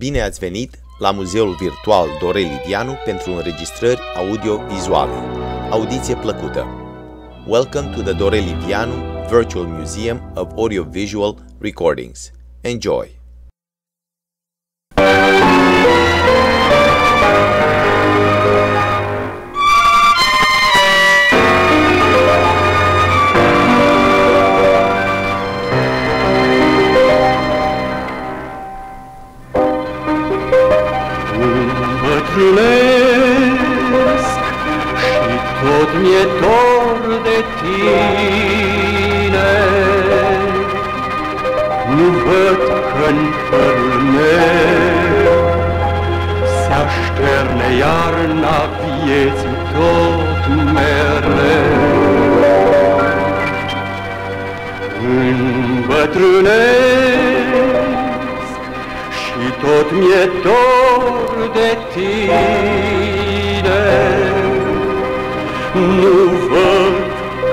Bine ați venit la Muzeul Virtual Dorel Livianu pentru înregistrări audio-vizuale. Audiție plăcută! Welcome to the Dorel Livianu Virtual Museum of Audio-Visual Recordings. Enjoy! Nu văd că-n părul meu se așterne iarna vieții tot mereu. Îmbătrânesc și tot mi-e dor de tine. Nu văd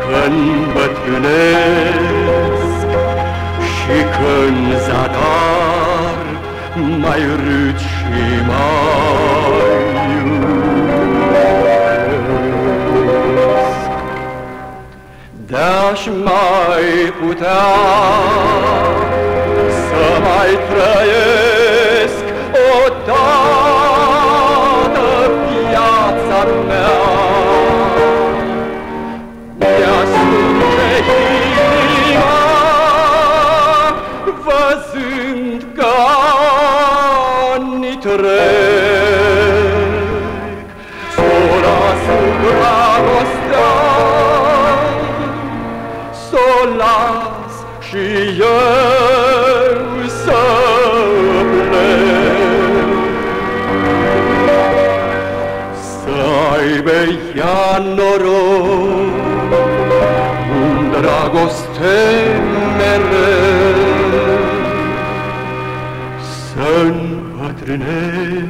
că îmbătrânesc și că în zadar mai râd și mai iubesc. De-aș mai putea să mai trăiesc trec. S-o las dragostea s-o las și eu să plec. Să aibă ea noroc, în dragoste mereu, să împătrânesc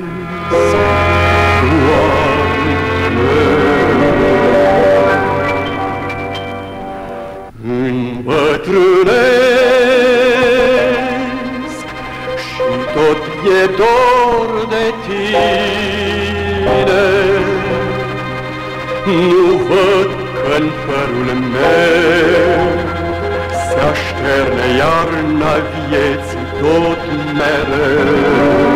cu ani Îmbătrânesc și tot e dor de tine. Nu văd că-n părul meu se așterne iarna vieții tot mereu.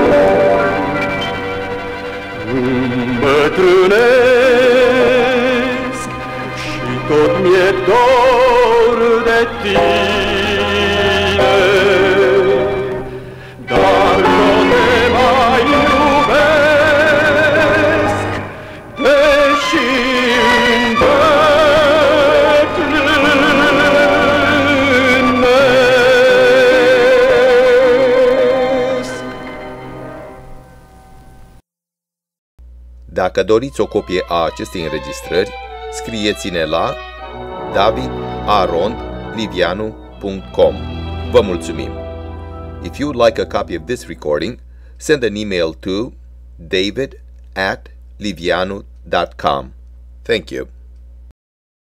Îmbătrânesc și tot mi-e dor de tine. Dacă doriți o copie a acestei înregistrări, scrieți-ne la davidarondlivianu.com. Vă mulțumim! If you would like a copy of this recording, send an email to david at livianu.com. Thank you.